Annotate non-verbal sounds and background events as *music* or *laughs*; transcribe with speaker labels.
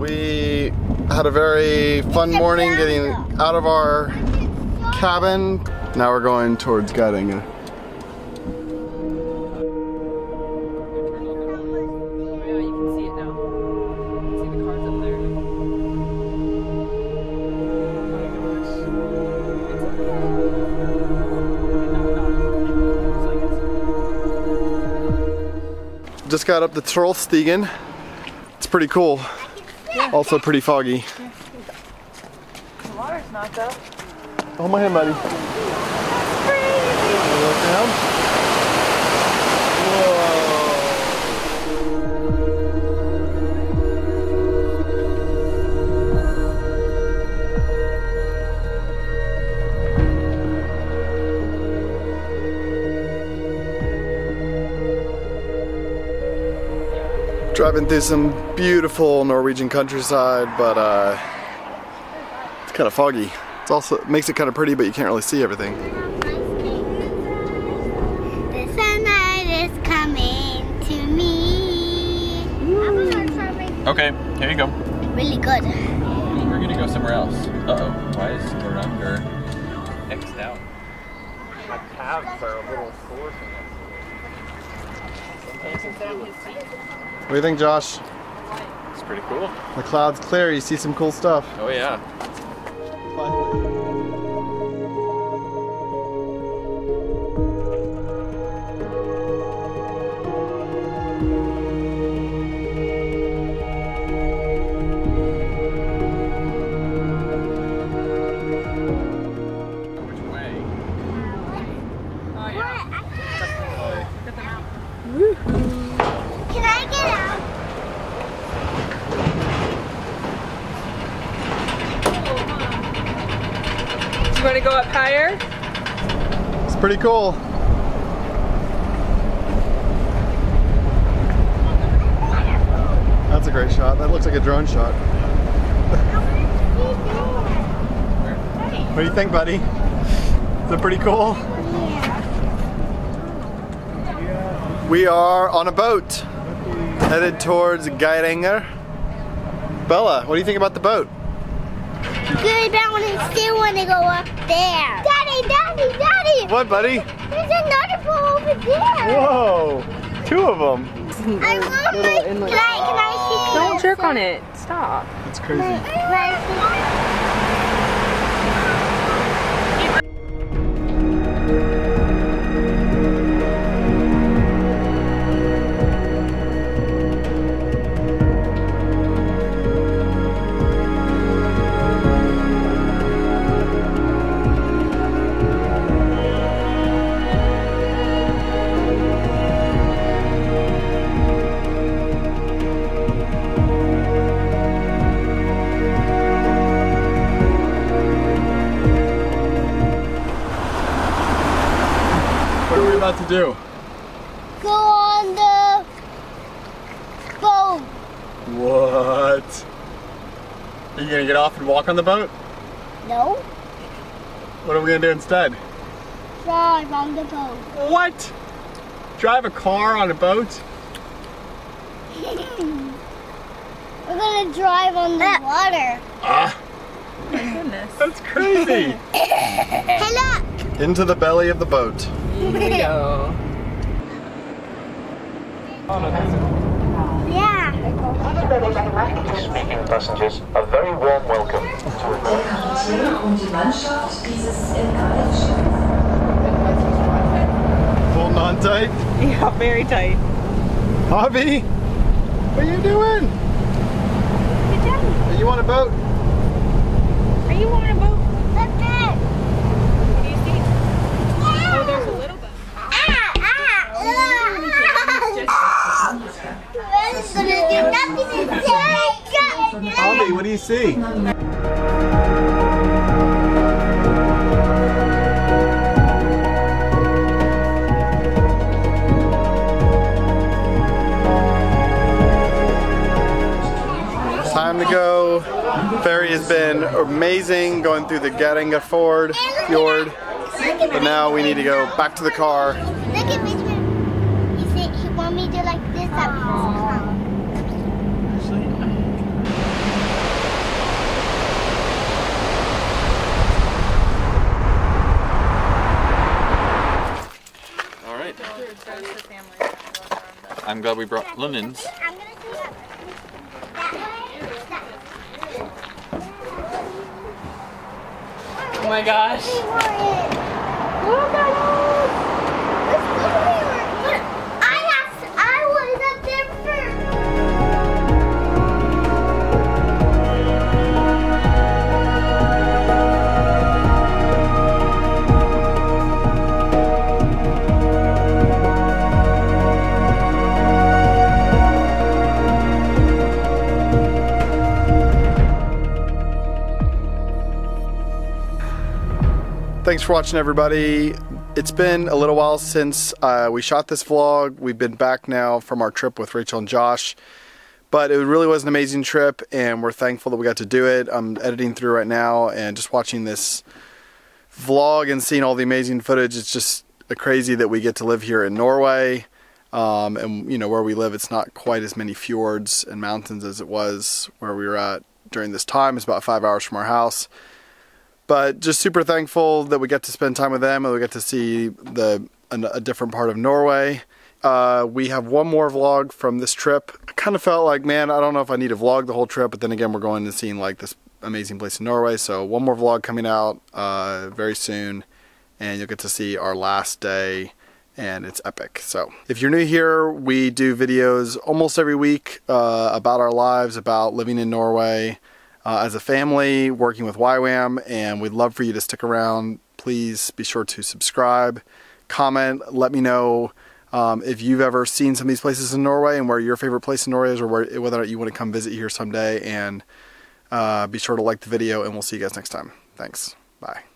Speaker 1: We had a very fun morning getting out of our cabin. Now we're going towards
Speaker 2: there.
Speaker 1: Just got up the Trollstigen. It's pretty cool. Also pretty foggy.
Speaker 2: The water's not though.
Speaker 1: Hold my hand, buddy. Look down. Driving through some beautiful Norwegian countryside, but uh, it's kind of foggy. It's also it makes it kind of pretty, but you can't really see everything.
Speaker 3: The sunlight is coming to me. I'm gonna try my-
Speaker 4: Okay, here you go.
Speaker 3: Really good.
Speaker 4: We're gonna go somewhere else. Uh oh, why is Loranger X'd out?
Speaker 1: My calves are a little sore What do you think, Josh?
Speaker 4: It's pretty cool.
Speaker 1: The cloud's clear. You see some cool stuff.
Speaker 4: Oh yeah. Which way?
Speaker 2: Oh yeah.
Speaker 3: Can I get out?
Speaker 2: Do you want to go up higher?
Speaker 1: It's pretty cool. That's a great shot. That looks like a drone shot. What do you think, buddy? Is it pretty cool? We are on a boat headed towards Geiranger. Bella, what do you think about the boat?
Speaker 3: Good, but I still want to go up there.
Speaker 1: What, buddy?
Speaker 3: There's another boat over there.
Speaker 1: Whoa, two of them.
Speaker 3: I want my. Can I, can I see?
Speaker 2: Don't jerk on it. Stop.
Speaker 1: That's crazy. About to do?
Speaker 3: Go on the boat.
Speaker 1: What? Are you gonna get off and walk on the boat?
Speaker 3: No,
Speaker 1: What are we gonna do instead?
Speaker 3: drive on the boat.
Speaker 1: What? Drive a car on a boat? *laughs*
Speaker 3: We're gonna drive on the water.
Speaker 1: Ah,
Speaker 2: My goodness.
Speaker 1: that's crazy. *laughs*
Speaker 3: Hey, look.
Speaker 1: Into the belly of the boat.
Speaker 2: Here we go.
Speaker 3: Yeah.
Speaker 5: Speaking passengers, a very warm welcome to America.
Speaker 6: die Mannschaft dieses LKW-Schiffes.
Speaker 1: Holding on tight.
Speaker 2: Yeah, very tight.
Speaker 1: Bobby, what are you doing? Are you on a boat?
Speaker 2: Are you on a boat?
Speaker 3: Look there.
Speaker 2: What do you see? Oh, there's a little bit.
Speaker 3: Ah, ah, ah. It's gonna do nothing to
Speaker 1: Bobby, what do you see? Time to go. Ferry has been amazing going through the Geirangerfjord Fjord, but now we need to go back to the car.
Speaker 3: Look at Benjamin. He said he want me to like this up his
Speaker 2: Shows the family kind of going around the-
Speaker 4: I'm glad we brought lemons.
Speaker 3: I'm gonna see that. That way. That
Speaker 2: Oh my gosh.
Speaker 1: Thanks for watching, everybody. It's been a little while since uh, we shot this vlog. We've been back now from our trip with Rachel and Josh, but it really was an amazing trip, and we're thankful that we got to do it. I'm editing through right now and just watching this vlog and seeing all the amazing footage. It's just crazy that we get to live here in Norway. Um, and you know where we live, it's not quite as many fjords and mountains as it was where we were at during this time. It's about five hours from our house but just super thankful that we get to spend time with them and we get to see the a, different part of Norway. Uh, we have one more vlog from this trip. I kind of felt like, man, I don't know if I need to vlog the whole trip, but then again, we're going and seeing like this amazing place in Norway. So one more vlog coming out uh, very soon, and you'll get to see our last day, and it's epic. So if you're new here, we do videos almost every week uh, about our lives, about living in Norway uh, as a family working with YWAM, and we'd love for you to stick around. Please be sure to subscribe, comment, let me know um, if you've ever seen some of these places in Norway and where your favorite place in Norway is, or where, whether or not you want to come visit here someday. And uh, be sure to like the video, and we'll see you guys next time. Thanks. Bye.